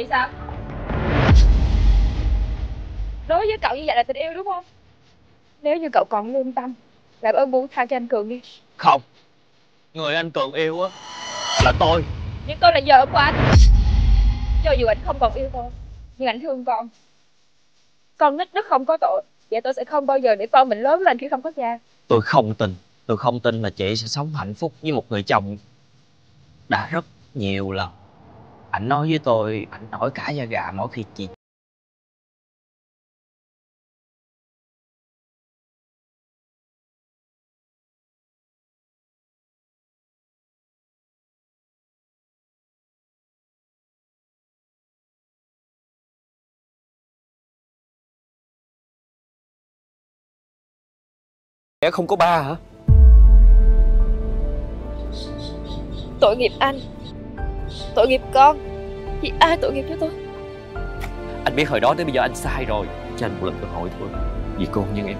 Thì sao? Đối với cậu như vậy là tình yêu đúng không? Nếu như cậu còn lương tâm Làm ơn buông tha cho anh Cường đi. Không. Người anh Cường yêu á Là tôi. Nhưng tôi là vợ của anh. Cho dù anh không còn yêu tôi Nhưng anh thương con. Con nít nó không có tội Và tôi sẽ không bao giờ để con mình lớn lên khi không có cha. Tôi không tin Tôi không tin là chị sẽ sống hạnh phúc với một người chồng Đã rất nhiều lần Anh nói với tôi Anh nổi cả da gà mỗi khi chị Mẹ không có ba hả? Tội nghiệp anh Tội nghiệp con. Vì ai tội nghiệp cho tôi? Anh biết hồi đó tới bây giờ anh sai rồi. Cho anh một lần cơ hội thôi. Vì con nhân em.